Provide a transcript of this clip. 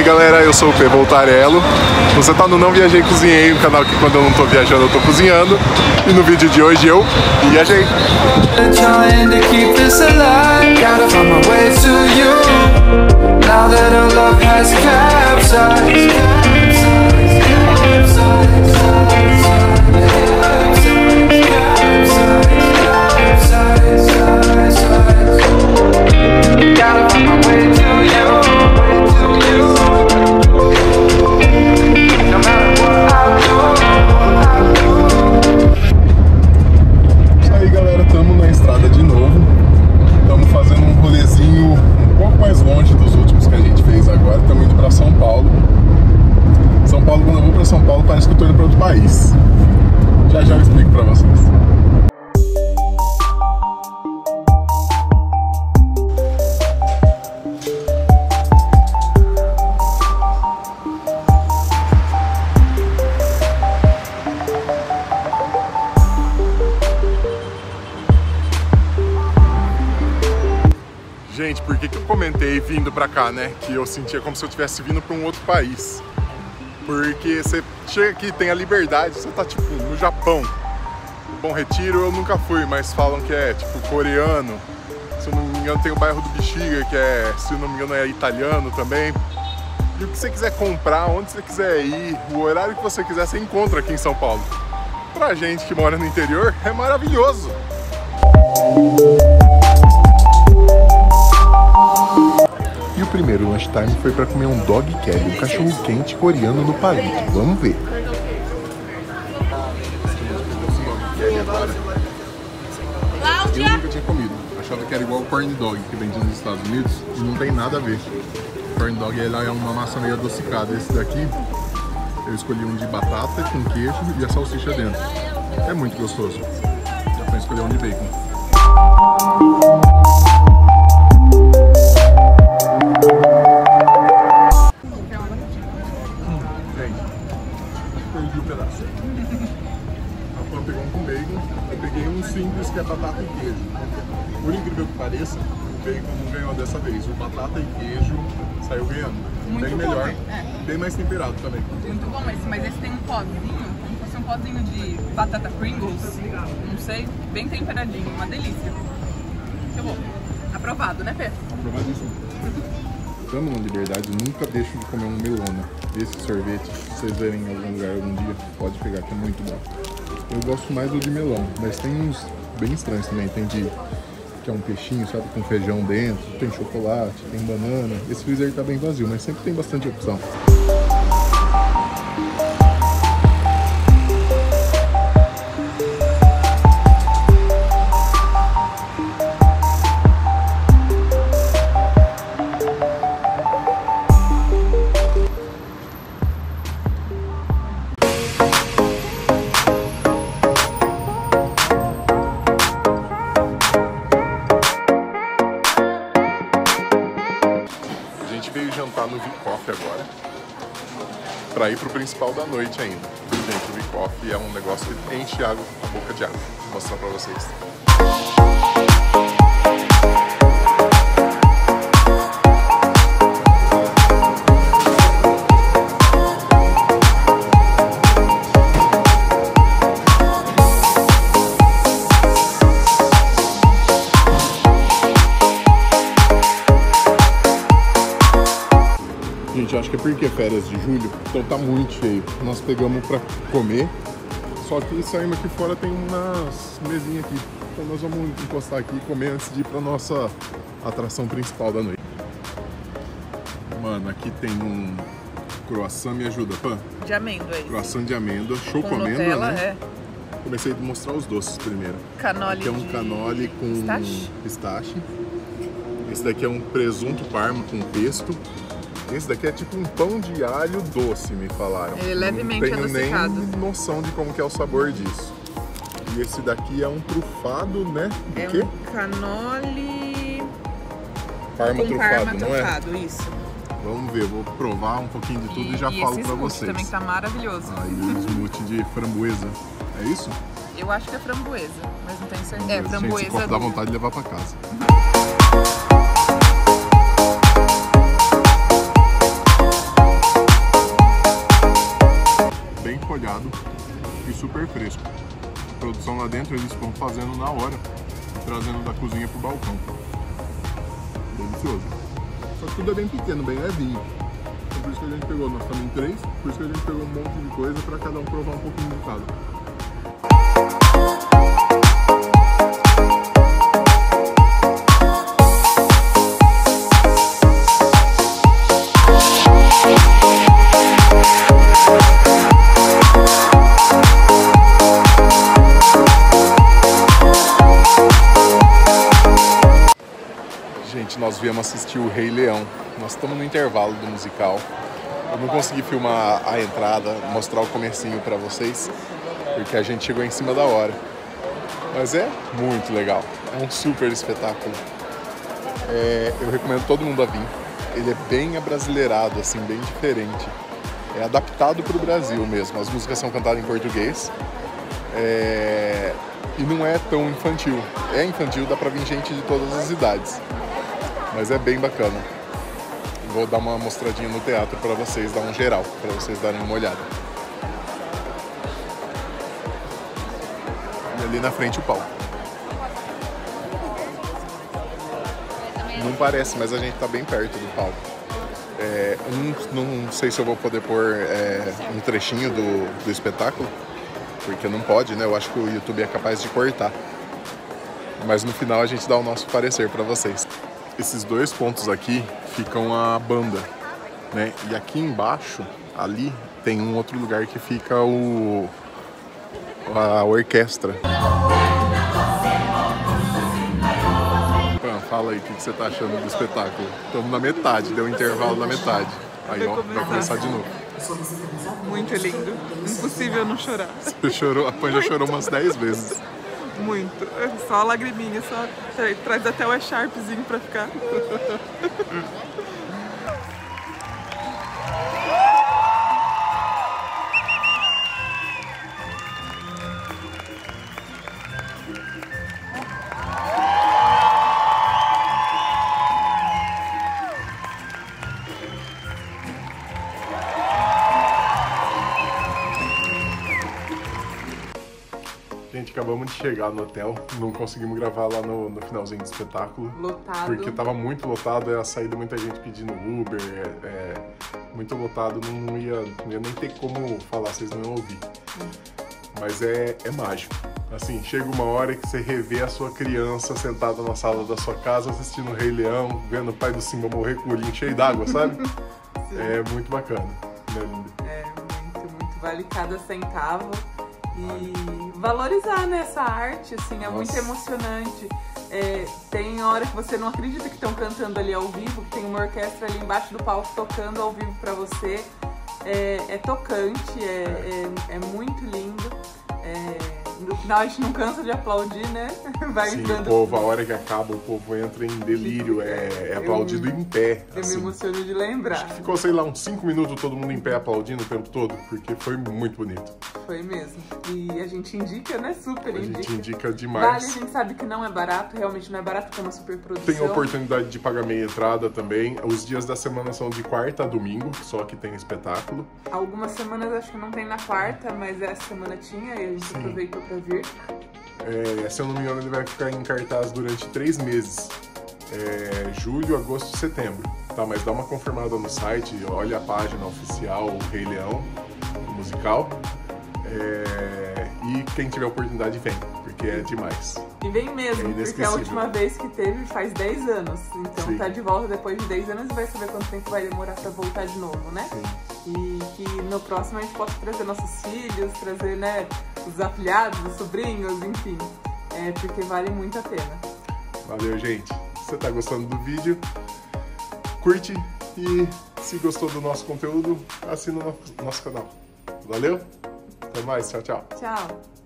aí galera, eu sou o P Voltarello. Você tá no Não Viajei Cozinhei, um canal que quando eu não tô viajando eu tô cozinhando. E no vídeo de hoje eu viajei. Gente, por que, que eu comentei vindo pra cá, né? Que eu sentia como se eu estivesse vindo pra um outro país. Porque você chega aqui, tem a liberdade, você tá tipo no Japão. Bom Retiro eu nunca fui, mas falam que é tipo coreano. Se eu não me engano, tem o bairro do Bexiga, que é, se eu não me engano, é italiano também. E o que você quiser comprar, onde você quiser ir, o horário que você quiser, você encontra aqui em São Paulo. Pra gente que mora no interior, é maravilhoso. E primeiro lunchtime foi para comer um dog kelly, um cachorro quente coreano no palito. Vamos ver. Eu nunca tinha comido. Achava que era igual o corn dog que vende nos Estados Unidos e não tem nada a ver. O corn dog é uma massa meio adocicada. Esse daqui eu escolhi um de batata com queijo e a salsicha dentro. É muito gostoso. Dá pra escolher um de bacon. Que é batata e queijo. Por incrível que pareça, o bacon não ganhou dessa vez. O batata e queijo saiu ganhando. Muito bem bom, melhor, né? bem mais temperado também. Muito bom, mas, mas esse tem um pozinho, como se fosse um pozinho de batata Pringles, não sei, bem temperadinho, uma delícia. Muito bom. Aprovado, né, Fê? Aprovadíssimo. Estamos na liberdade, nunca deixo de comer um melona. Esse sorvete, se vocês verem em algum lugar algum dia, pode pegar que é muito bom. Eu gosto mais do de melão, mas tem uns bem estranhos também. Tem de que é um peixinho, sabe, com feijão dentro, tem chocolate, tem banana. Esse freezer tá bem vazio, mas sempre tem bastante opção. Pra ir pro principal da noite ainda. Gente, o Vicoff é um negócio que enche água, boca de água. Vou mostrar pra vocês. Gente, acho que é porque é férias de julho, então tá muito cheio. Nós pegamos pra comer, só que saímos aqui fora tem umas mesinhas aqui. Então nós vamos encostar aqui e comer antes de ir pra nossa atração principal da noite. Mano, aqui tem um croissant, me ajuda, Pan? De amêndoa esse. Croissant de amêndoa, show com, Com amêndoa, Nutella, né? é. Comecei a mostrar os doces primeiro. Canole Aqui é um canole com pistache. pistache. Esse daqui é um presunto parma com pesto. Esse daqui é tipo um pão de alho doce, me falaram. Ele é levemente Não tenho adocicado. nem noção de como que é o sabor disso. E esse daqui é um trufado, né? Do É quê? um canole Parma trufado, parma não é? trufado, isso. Vamos ver, vou provar um pouquinho de tudo e, já e falo pra vocês. também tá maravilhoso. Aí o smoothie de framboesa. É isso? Eu acho que é framboesa, mas não tenho certeza. É, Gente, esse framboesa. copo dá vontade de levar pra casa. Super fresco. A produção lá dentro eles estão fazendo na hora, trazendo da cozinha pro balcão. Delicioso. Só que tudo é bem pequeno, bem levinho. Então por isso que a gente pegou, nós também três, por isso que a gente pegou um monte de coisa para cada um provar um pouquinho de cada. Viemos assistir o Rei Leão. Nós estamos no intervalo do musical. Eu não consegui filmar a entrada, mostrar o comecinho para vocês, porque a gente chegou em cima da hora. Mas é muito legal. É um super espetáculo. É, eu recomendo todo mundo a vir. Ele é bem abrasileirado, assim, bem diferente. É adaptado para o Brasil mesmo. As músicas são cantadas em português. É, e não é tão infantil. É infantil, dá pra vir gente de todas as idades. Mas é bem bacana. Vou dar uma mostradinha no teatro para vocês, dar um geral, para vocês darem uma olhada. E ali na frente o palco. Não parece, mas a gente tá bem perto do palco. É, não, não sei se eu vou poder pôr é, um trechinho do, do espetáculo, porque não pode, né? Eu acho que o YouTube é capaz de cortar. Mas no final a gente dá o nosso parecer para vocês. Esses dois pontos aqui ficam a banda, né? E aqui embaixo, ali, tem um outro lugar que fica o a orquestra. Pan, fala aí o que que você tá achando do espetáculo. Estamos na metade, deu um intervalo na metade. Aí ó, vai começar de novo. Muito lindo. Impossível não chorar. Você chorou, a Pan já chorou umas 10 vezes. Muito. Só a lagriminha, só tra- traz até o E-Sharpzinho pra ficar. Acabamos de chegar no hotel, não conseguimos gravar lá no, no finalzinho do espetáculo. Lotado. Porque tava muito lotado, a saída muita gente pedindo Uber, é, é, muito lotado, não, ia, não ia nem ter como falar, vocês não iam ouvir. Mas é, é mágico. Assim, chega uma hora que você revê a sua criança sentada na sala da sua casa assistindo o Rei Leão, vendo o pai do Simba morrer com o olhinho cheio d'água, sabe? é muito bacana. Né, linda? É, muito, muito. Vale cada centavo. E valorizar né, essa arte, assim, é muito Nossa. emocionante. É, tem hora que você não acredita que estão cantando ali ao vivo, que tem uma orquestra ali embaixo do palco tocando ao vivo pra você. É, é tocante, é, é, é muito lindo. No final a gente não cansa de aplaudir, né? Vai Sim, o povo, a hora que acaba, o povo entra em delírio, é, é aplaudido em pé. Eu me assim. emociono de lembrar. Ficou, sei lá, uns 5 minutos todo mundo em pé aplaudindo o tempo todo, porque foi muito bonito. Foi mesmo. E a gente indica, né? Super A indica. gente indica Vale, a demais. gente sabe que não é barato, realmente não é barato, porque é uma super produção. Tem a oportunidade de pagar meia entrada também. Os dias da semana são de quarta a domingo, só que tem espetáculo. Algumas semanas acho que não tem na quarta, mas essa semana tinha e a gente aproveitou pra vir. É, se eu não me engano, ele vai ficar em cartaz durante três meses. É, julho, agosto e setembro. Tá, mas dá uma confirmada no site, olha a página oficial, o Rei Leão, o musical. É, e quem tiver oportunidade vem, porque é demais. E vem É mesmo, porque a inesquecível. última vez que teve faz 10 anos. Então Sim. tá de volta depois de 10 anos e vai saber quanto tempo vai demorar pra voltar de novo, né? Sim. E que no próximo a gente possa trazer nossos filhos, trazer, né, os afilhados, os sobrinhos, enfim. É porque vale muito a pena. Valeu, gente. Se você tá gostando do vídeo, curte e se gostou do nosso conteúdo, assina o no- nosso canal. Valeu? Até mais, tchau, tchau. Tchau!